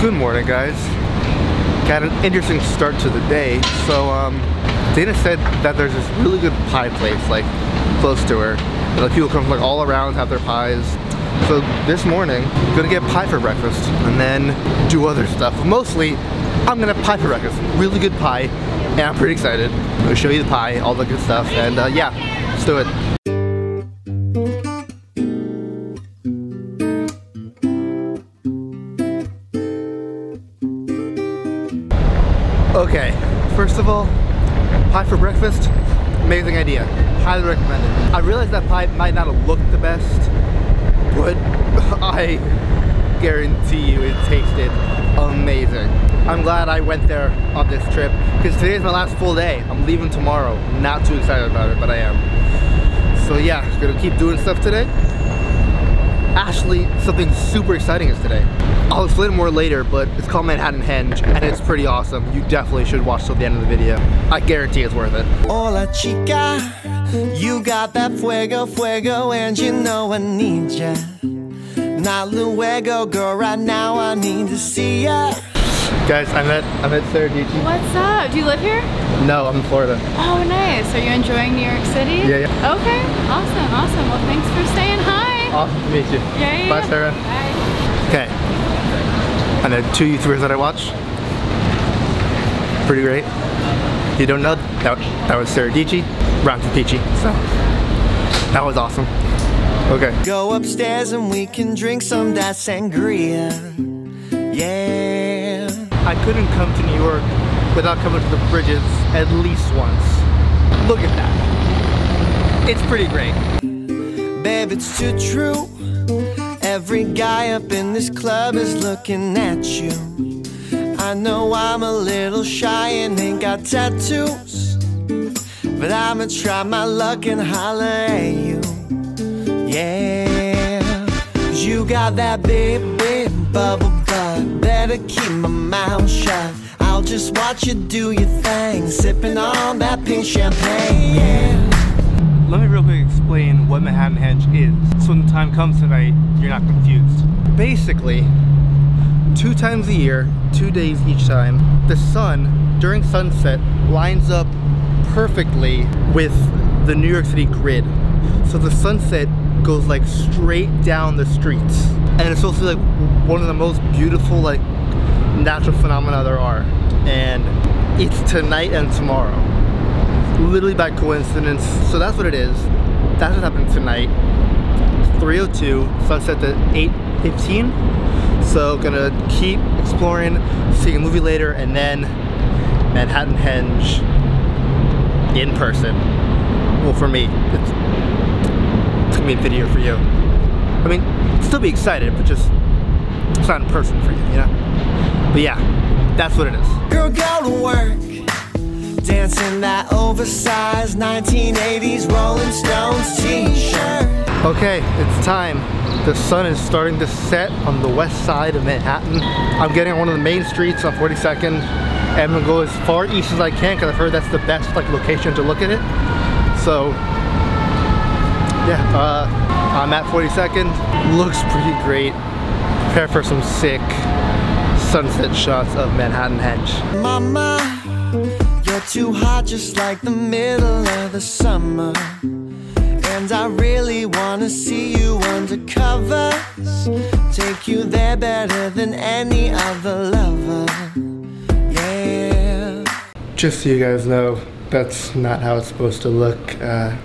Good morning, guys. Got an interesting start to the day. So, um, Dana said that there's this really good pie place, like, close to her. And like, people come from like all around, have their pies. So this morning, I'm gonna get pie for breakfast and then do other stuff. Mostly, I'm gonna have pie for breakfast. Really good pie, and I'm pretty excited. I'm gonna show you the pie, all the good stuff, and uh, yeah, let's do it. Okay, first of all, pie for breakfast, amazing idea. Highly recommend it. I realize that pie might not have looked the best, but I guarantee you it tasted amazing. I'm glad I went there on this trip because today's my last full day. I'm leaving tomorrow. Not too excited about it, but I am. So yeah, gonna keep doing stuff today. Actually, something super exciting is today. I'll explain more later, but it's called Manhattanhenge, and it's pretty awesome. You definitely should watch till the end of the video. I guarantee it's worth it. Hola chica, you got that fuego, fuego, and you know I need ya. Not luego, girl, right now I need to see ya. Guys, I met I met Sara Dietschy. What's up? Do you live here? No, I'm in Florida. Oh, nice. Are you enjoying New York City? Yeah, yeah. Okay, awesome, awesome. Well, thanks for staying hi. Oh, awesome to meet you. Yeah, yeah, Bye. Sara. Bye. Okay. And the two YouTubers that I watch, pretty great. If you don't know, that, that was Sara Dietschy, Ramsey Peachy. So, that was awesome. Okay. Go upstairs and we can drink some that sangria. Yeah. I couldn't come to New York without coming to the bridges at least once. Look at that. It's pretty great. Babe, it's too true. Every guy up in this club is looking at you. I know I'm a little shy and ain't got tattoos. But I'ma try my luck and holler at you. Yeah. 'Cause you got that big, big bubble butt. Better keep my mouth shut. I'll just watch you do your thing. Sipping on that pink champagne. Yeah. Let me real quick explain what Manhattanhenge is, so when the time comes tonight, you're not confused. Basically, two times a year, two days each time, the sun, during sunset, lines up perfectly with the New York City grid. So the sunset goes like straight down the streets. And it's also like one of the most beautiful like natural phenomena there are. And it's tonight and tomorrow literally by coincidence. So that's what it is. That's what happened tonight. 302, sunset at 8.15. So gonna keep exploring, seeing a movie later, and then Manhattanhenge in person. Well, for me, it's, it's gonna be a video for you. I mean, still be excited, but just it's not in person for you, you know? But yeah, that's what it is. Girl, go to work. Dancing that oversized 1980s Rolling Stones t-shirt. Okay, it's time. The sun is starting to set on the west side of Manhattan. I'm getting on one of the main streets on 42nd. And I'm gonna go as far east as I can because I've heard that's the best like location to look at it. So, yeah, uh, I'm at 42nd. Looks pretty great. Prepare for some sick sunset shots of Manhattanhenge. Mama, you're too hot just like the middle of the summer. And I really wanna see you under covers. Take you there better than any other lover. Yeah. Just so you guys know, that's not how it's supposed to look. Uh,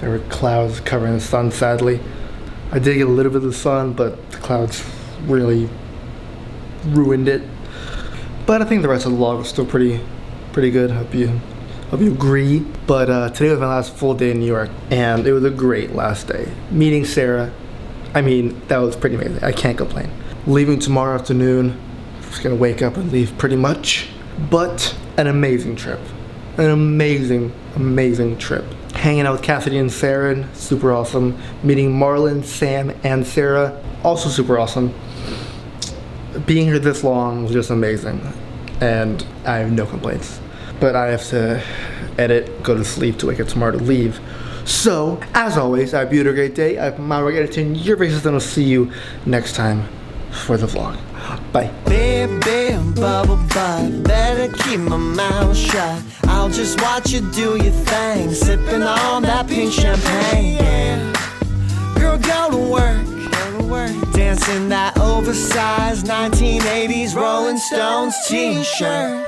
there were clouds covering the sun, sadly. I did get a little bit of the sun, but the clouds really ruined it. But I think the rest of the log was still pretty, pretty good. Hope you, hope you agree. But uh, today was my last full day in New York, and it was a great last day. Meeting Sara, I mean, that was pretty amazing. I can't complain. Leaving tomorrow afternoon, just gonna wake up and leave pretty much. But an amazing trip. An amazing, amazing trip. Hanging out with Cassidy and Sarah, super awesome. Meeting Marlon, Sam, and Sarah, also super awesome. Being here this long was just amazing. And I have no complaints. But I have to edit, go to sleep to wake up tomorrow to leave. So, as always, I hope you had a great day. I'm Mario Editing, your faces, and I'll see you next time. for the vlog. Bye. Baby, bubble butt, better keep my mouth shut. I'll just watch you do your thing, sipping on that pink champagne. Yeah. Girl, go to work, dancing that oversized 1980s Rolling Stones t-shirt.